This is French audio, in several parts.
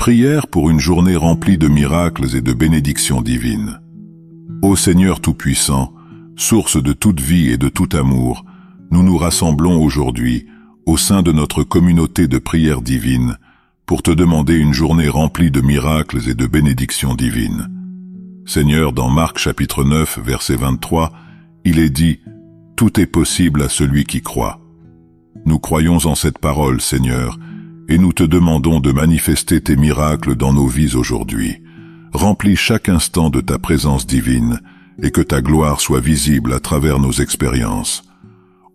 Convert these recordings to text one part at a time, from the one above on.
Prière pour une journée remplie de miracles et de bénédictions divines. Ô Seigneur Tout-Puissant, source de toute vie et de tout amour, nous nous rassemblons aujourd'hui, au sein de notre communauté de prière divine, pour te demander une journée remplie de miracles et de bénédictions divines. Seigneur, dans Marc chapitre 9, verset 23, il est dit, Tout est possible à celui qui croit. Nous croyons en cette parole, Seigneur, et nous te demandons de manifester tes miracles dans nos vies aujourd'hui. Remplis chaque instant de ta présence divine et que ta gloire soit visible à travers nos expériences.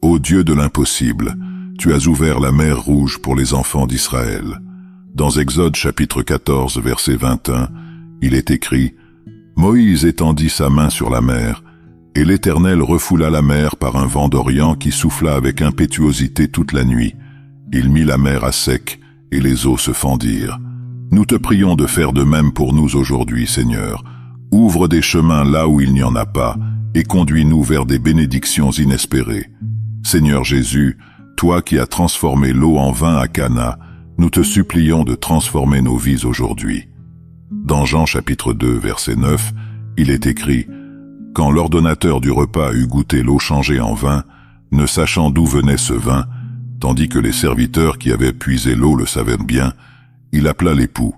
Ô Dieu de l'impossible, tu as ouvert la mer rouge pour les enfants d'Israël. Dans Exode chapitre 14 verset 21, il est écrit Moïse étendit sa main sur la mer, et l'Éternel refoula la mer par un vent d'Orient qui souffla avec impétuosité toute la nuit. Il mit la mer à sec, et les eaux se fendirent. Nous te prions de faire de même pour nous aujourd'hui, Seigneur. Ouvre des chemins là où il n'y en a pas, et conduis-nous vers des bénédictions inespérées. Seigneur Jésus, toi qui as transformé l'eau en vin à Cana, nous te supplions de transformer nos vies aujourd'hui. Dans Jean chapitre 2, verset 9, il est écrit « Quand l'ordonnateur du repas eut goûté l'eau changée en vin, ne sachant d'où venait ce vin, tandis que les serviteurs qui avaient puisé l'eau le savaient bien, il appela l'époux.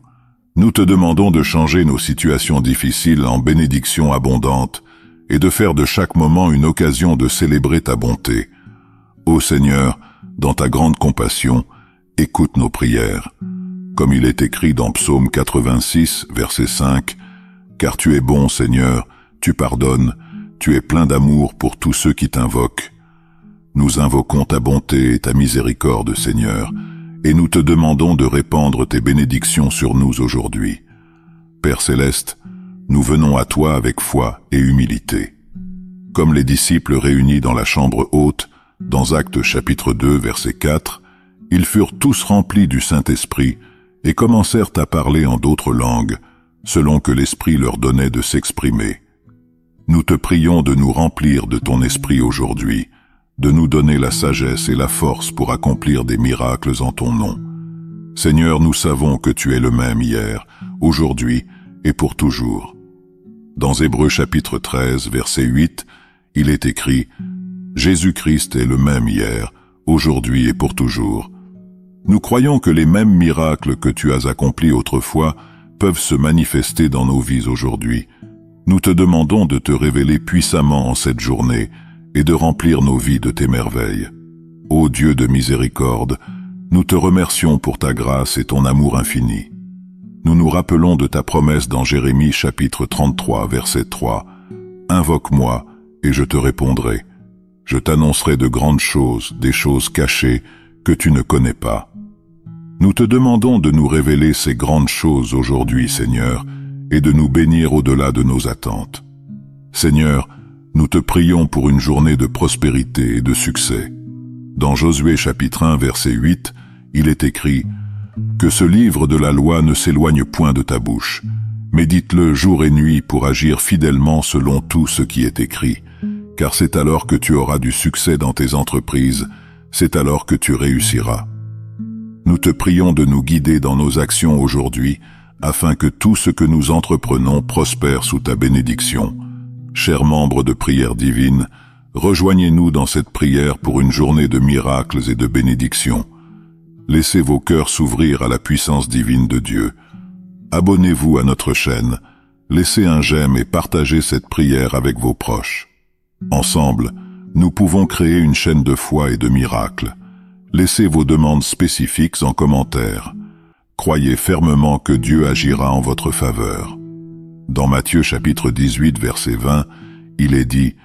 Nous te demandons de changer nos situations difficiles en bénédictions abondantes et de faire de chaque moment une occasion de célébrer ta bonté. Ô Seigneur, dans ta grande compassion, écoute nos prières. Comme il est écrit dans Psaume 86, verset 5, Car tu es bon, Seigneur, tu pardonnes, tu es plein d'amour pour tous ceux qui t'invoquent. Nous invoquons ta bonté et ta miséricorde, Seigneur, et nous te demandons de répandre tes bénédictions sur nous aujourd'hui. Père céleste, nous venons à toi avec foi et humilité. Comme les disciples réunis dans la chambre haute, dans Actes chapitre 2, verset 4, ils furent tous remplis du Saint-Esprit et commencèrent à parler en d'autres langues, selon que l'Esprit leur donnait de s'exprimer. Nous te prions de nous remplir de ton Esprit aujourd'hui, de nous donner la sagesse et la force pour accomplir des miracles en ton nom. Seigneur, nous savons que tu es le même hier, aujourd'hui et pour toujours. Dans Hébreux chapitre 13, verset 8, il est écrit Jésus-Christ est le même hier, aujourd'hui et pour toujours. Nous croyons que les mêmes miracles que tu as accomplis autrefois peuvent se manifester dans nos vies aujourd'hui. Nous te demandons de te révéler puissamment en cette journée et de remplir nos vies de tes merveilles. Ô Dieu de miséricorde, nous te remercions pour ta grâce et ton amour infini. Nous nous rappelons de ta promesse dans Jérémie chapitre 33 verset 3. Invoque-moi et je te répondrai. Je t'annoncerai de grandes choses, des choses cachées que tu ne connais pas. Nous te demandons de nous révéler ces grandes choses aujourd'hui, Seigneur, et de nous bénir au-delà de nos attentes. Seigneur, nous te prions pour une journée de prospérité et de succès. Dans Josué chapitre 1 verset 8, il est écrit Que ce livre de la loi ne s'éloigne point de ta bouche. Médite-le jour et nuit pour agir fidèlement selon tout ce qui est écrit, car c'est alors que tu auras du succès dans tes entreprises, c'est alors que tu réussiras. Nous te prions de nous guider dans nos actions aujourd'hui, afin que tout ce que nous entreprenons prospère sous ta bénédiction Chers membres de prière divine, rejoignez-nous dans cette prière pour une journée de miracles et de bénédictions. Laissez vos cœurs s'ouvrir à la puissance divine de Dieu. Abonnez-vous à notre chaîne, laissez un j'aime et partagez cette prière avec vos proches. Ensemble, nous pouvons créer une chaîne de foi et de miracles. Laissez vos demandes spécifiques en commentaire. Croyez fermement que Dieu agira en votre faveur. Dans Matthieu chapitre 18 verset 20, il est dit,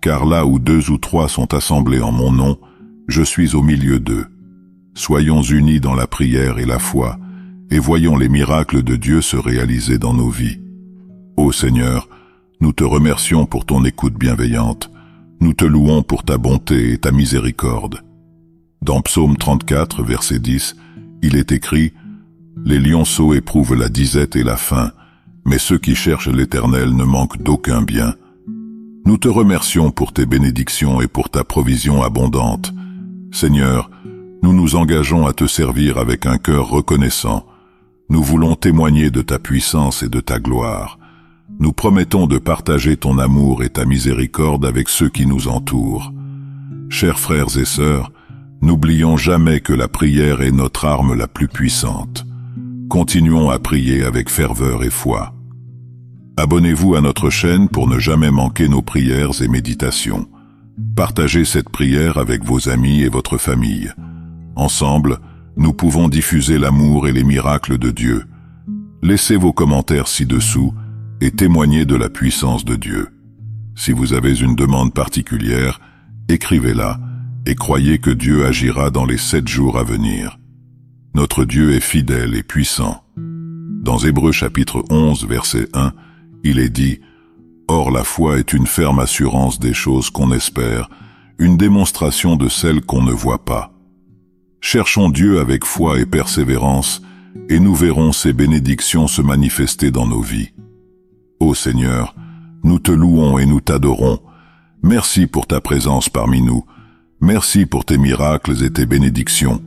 Car là où deux ou trois sont assemblés en mon nom, je suis au milieu d'eux. Soyons unis dans la prière et la foi, et voyons les miracles de Dieu se réaliser dans nos vies. Ô Seigneur, nous te remercions pour ton écoute bienveillante, nous te louons pour ta bonté et ta miséricorde. Dans Psaume 34, verset 10, il est écrit, Les lionceaux éprouvent la disette et la faim, mais ceux qui cherchent l'Éternel ne manquent d'aucun bien. Nous te remercions pour tes bénédictions et pour ta provision abondante. Seigneur, nous nous engageons à te servir avec un cœur reconnaissant. Nous voulons témoigner de ta puissance et de ta gloire. Nous promettons de partager ton amour et ta miséricorde avec ceux qui nous entourent. Chers frères et sœurs, n'oublions jamais que la prière est notre arme la plus puissante. Continuons à prier avec ferveur et foi. Abonnez-vous à notre chaîne pour ne jamais manquer nos prières et méditations. Partagez cette prière avec vos amis et votre famille. Ensemble, nous pouvons diffuser l'amour et les miracles de Dieu. Laissez vos commentaires ci-dessous et témoignez de la puissance de Dieu. Si vous avez une demande particulière, écrivez-la et croyez que Dieu agira dans les sept jours à venir. Notre Dieu est fidèle et puissant. Dans Hébreux chapitre 11, verset 1, il est dit « Or la foi est une ferme assurance des choses qu'on espère, une démonstration de celles qu'on ne voit pas. » Cherchons Dieu avec foi et persévérance, et nous verrons ses bénédictions se manifester dans nos vies. Ô Seigneur, nous te louons et nous t'adorons. Merci pour ta présence parmi nous. Merci pour tes miracles et tes bénédictions.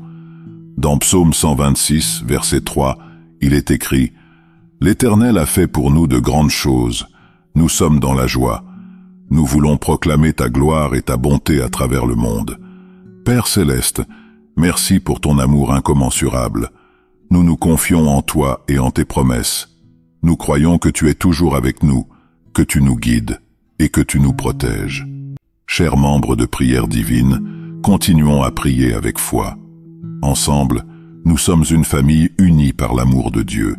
Dans Psaume 126, verset 3, il est écrit L'Éternel a fait pour nous de grandes choses. Nous sommes dans la joie. Nous voulons proclamer ta gloire et ta bonté à travers le monde. Père céleste, merci pour ton amour incommensurable. Nous nous confions en toi et en tes promesses. Nous croyons que tu es toujours avec nous, que tu nous guides et que tu nous protèges. Chers membres de prière divine, continuons à prier avec foi. Ensemble, nous sommes une famille unie par l'amour de Dieu.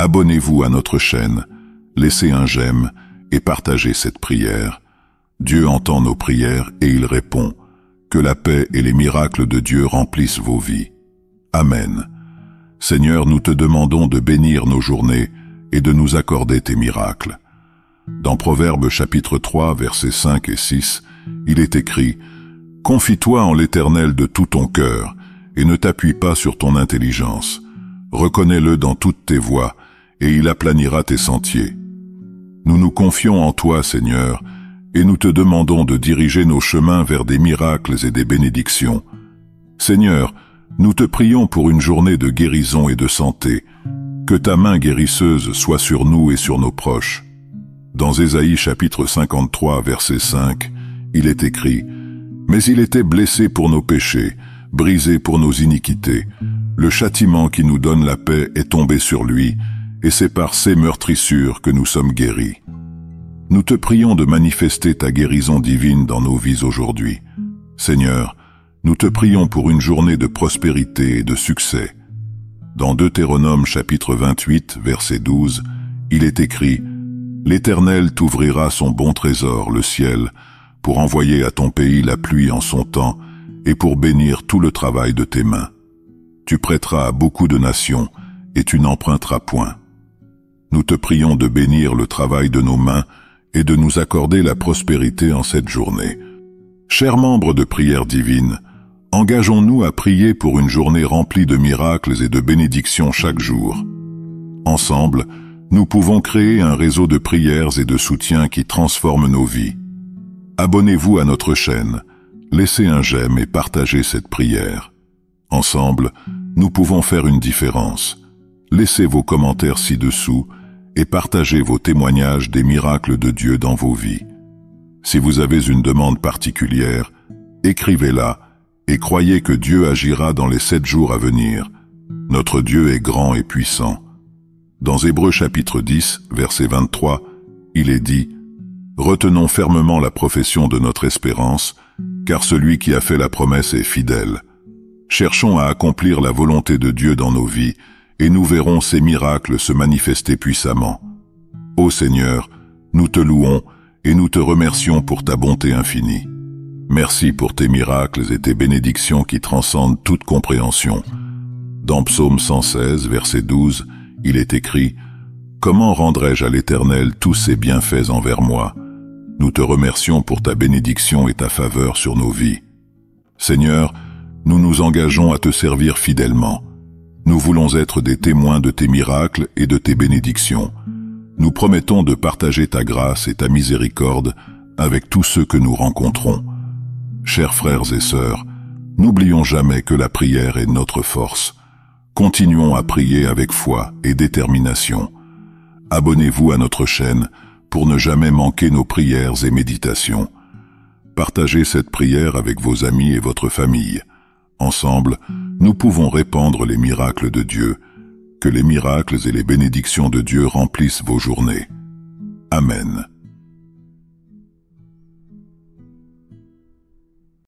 Abonnez-vous à notre chaîne, laissez un j'aime et partagez cette prière. Dieu entend nos prières et il répond. Que la paix et les miracles de Dieu remplissent vos vies. Amen. Seigneur, nous te demandons de bénir nos journées et de nous accorder tes miracles. Dans Proverbes chapitre 3, versets 5 et 6, il est écrit « Confie-toi en l'Éternel de tout ton cœur, et ne t'appuie pas sur ton intelligence. Reconnais-le dans toutes tes voies, et il aplanira tes sentiers. Nous nous confions en toi, Seigneur, et nous te demandons de diriger nos chemins vers des miracles et des bénédictions. Seigneur, nous te prions pour une journée de guérison et de santé. Que ta main guérisseuse soit sur nous et sur nos proches. Dans Ésaïe chapitre 53, verset 5, il est écrit « Mais il était blessé pour nos péchés, brisé pour nos iniquités. Le châtiment qui nous donne la paix est tombé sur lui, et c'est par ses meurtrissures que nous sommes guéris. Nous te prions de manifester ta guérison divine dans nos vies aujourd'hui. Seigneur, nous te prions pour une journée de prospérité et de succès. Dans Deutéronome chapitre 28, verset 12, il est écrit « L'Éternel t'ouvrira son bon trésor, le ciel, pour envoyer à ton pays la pluie en son temps, et pour bénir tout le travail de tes mains. Tu prêteras à beaucoup de nations, et tu n'emprunteras point. Nous te prions de bénir le travail de nos mains et de nous accorder la prospérité en cette journée. Chers membres de prière divine, engageons-nous à prier pour une journée remplie de miracles et de bénédictions chaque jour. Ensemble, nous pouvons créer un réseau de prières et de soutien qui transforme nos vies. Abonnez-vous à notre chaîne, laissez un j'aime et partagez cette prière. Ensemble, nous pouvons faire une différence. Laissez vos commentaires ci-dessous et partagez vos témoignages des miracles de Dieu dans vos vies. Si vous avez une demande particulière, écrivez-la et croyez que Dieu agira dans les sept jours à venir. Notre Dieu est grand et puissant. Dans Hébreux chapitre 10, verset 23, il est dit « Retenons fermement la profession de notre espérance, car celui qui a fait la promesse est fidèle. Cherchons à accomplir la volonté de Dieu dans nos vies, et nous verrons ces miracles se manifester puissamment. Ô Seigneur, nous te louons et nous te remercions pour ta bonté infinie. Merci pour tes miracles et tes bénédictions qui transcendent toute compréhension. Dans Psaume 116, verset 12, il est écrit « Comment rendrai-je à l'Éternel tous ses bienfaits envers moi? Nous te remercions pour ta bénédiction et ta faveur sur nos vies. Seigneur, nous nous engageons à te servir fidèlement. Nous voulons être des témoins de tes miracles et de tes bénédictions. Nous promettons de partager ta grâce et ta miséricorde avec tous ceux que nous rencontrons. Chers frères et sœurs, n'oublions jamais que la prière est notre force. Continuons à prier avec foi et détermination. Abonnez-vous à notre chaîne pour ne jamais manquer nos prières et méditations. Partagez cette prière avec vos amis et votre famille. Ensemble, nous pouvons répandre les miracles de Dieu. Que les miracles et les bénédictions de Dieu remplissent vos journées. Amen.